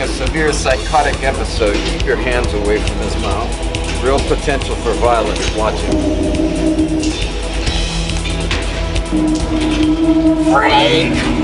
having a severe psychotic episode. Keep your hands away from his mouth. Real potential for violence. Watch him. Freak!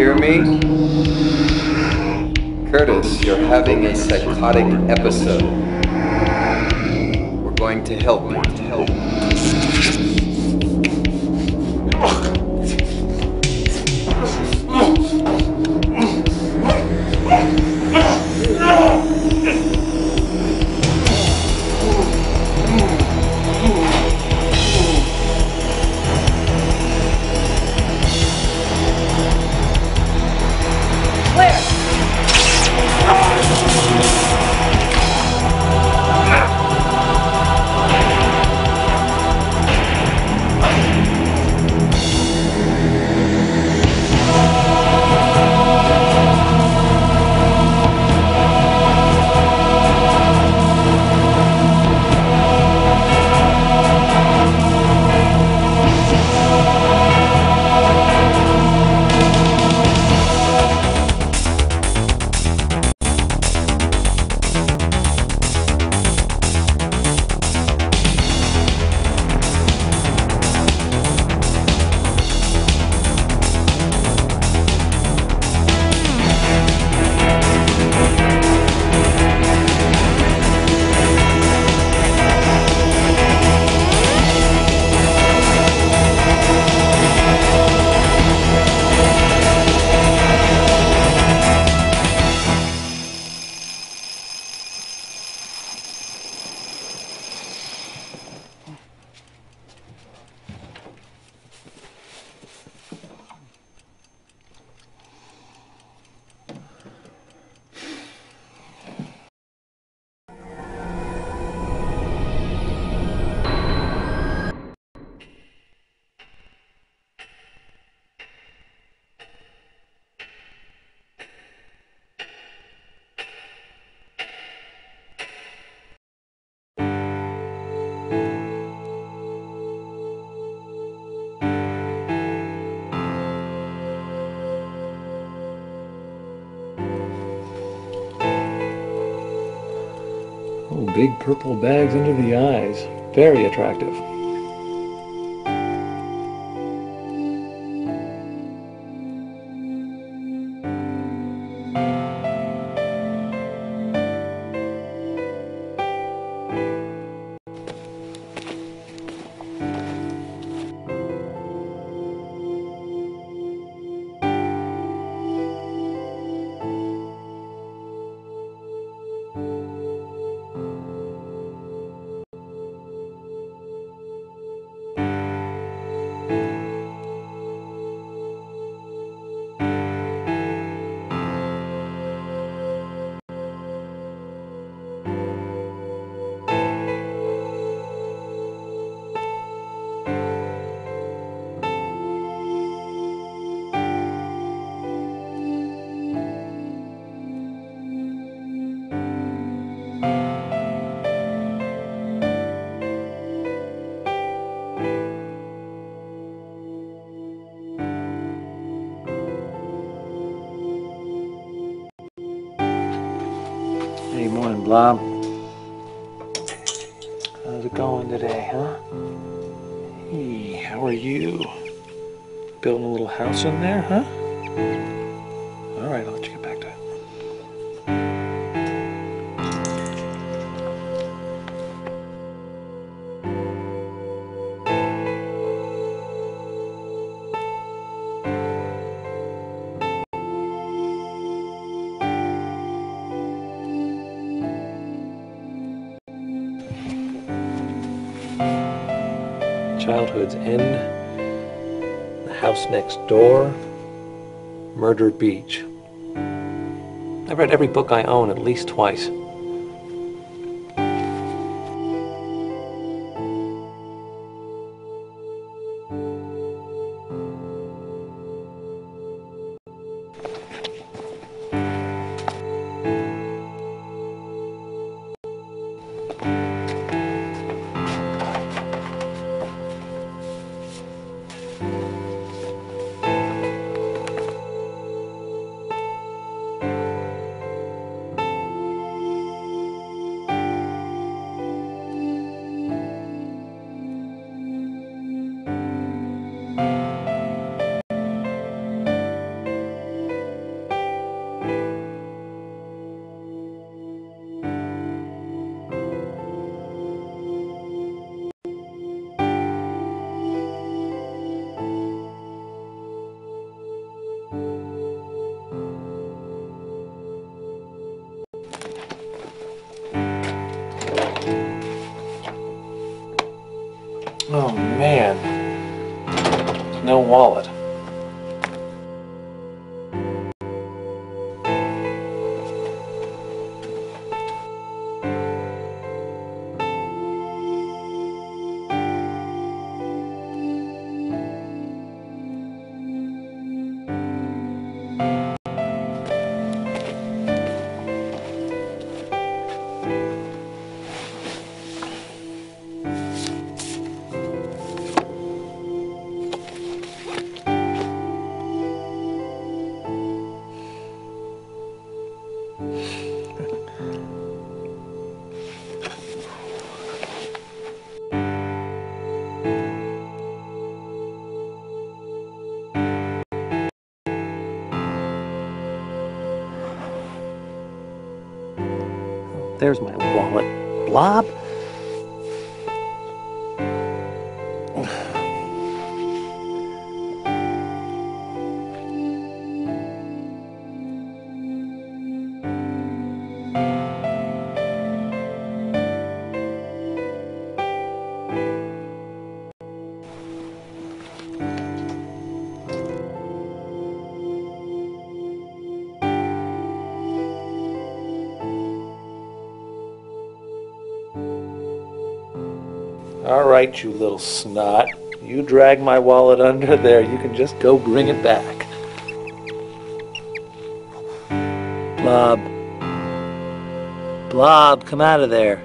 Hear me? Curtis, you're having a psychotic episode. We're going to help you. To help you. Big purple bags under the eyes. Very attractive. Blob. How's it going today, huh? Hey, how are you? Building a little house in there, huh? All right, I'll childhood's end, The House Next Door, Murder Beach. I've read every book I own at least twice. 天。There's my wallet. Blob? All right, you little snot. You drag my wallet under there. You can just go bring it back. Blob. Blob, come out of there.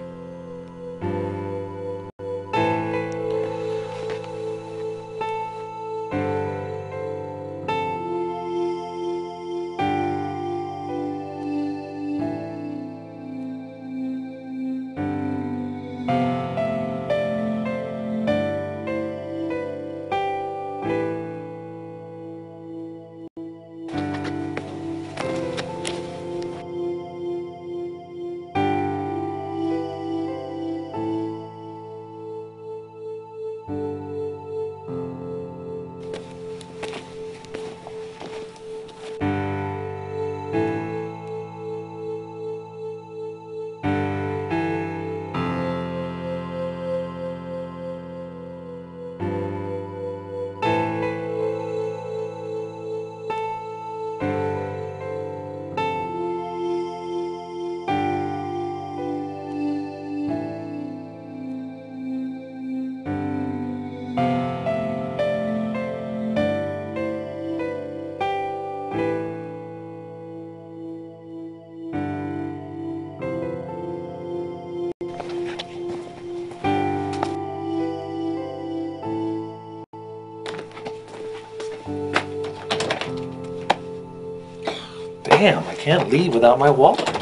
Damn, I can't leave without my wallet.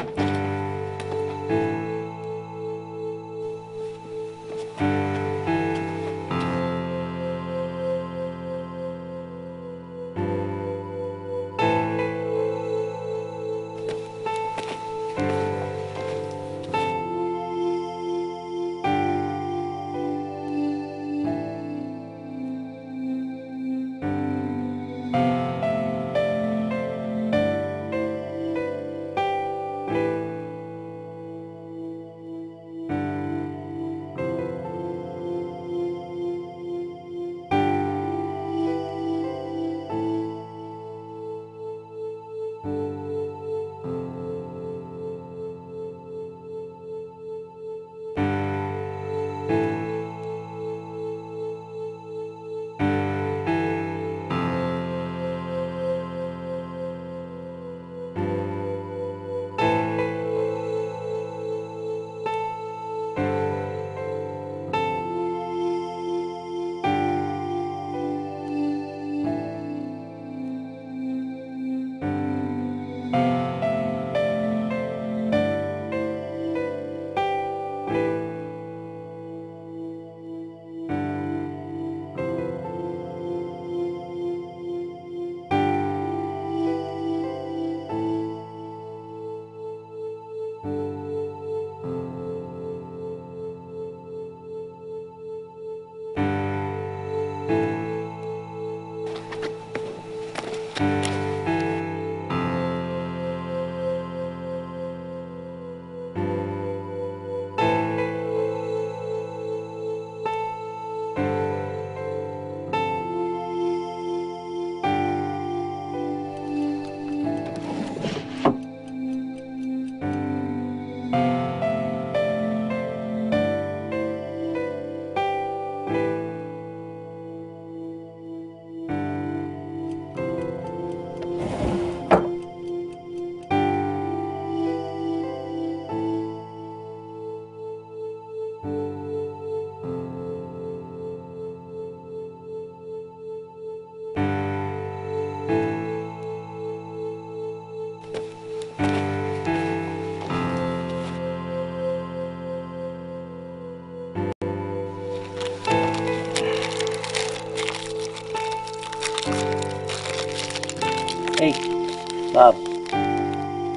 Bob.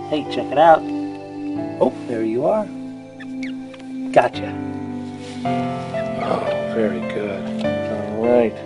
Hey, check it out. Oh, there you are. Gotcha. Oh, very good. All right.